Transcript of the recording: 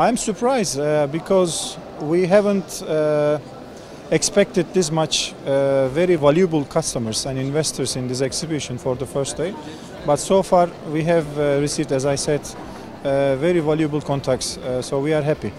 I'm surprised uh, because we haven't uh, expected this much uh, very valuable customers and investors in this exhibition for the first day. But so far we have uh, received, as I said, uh, very valuable contacts. Uh, so we are happy.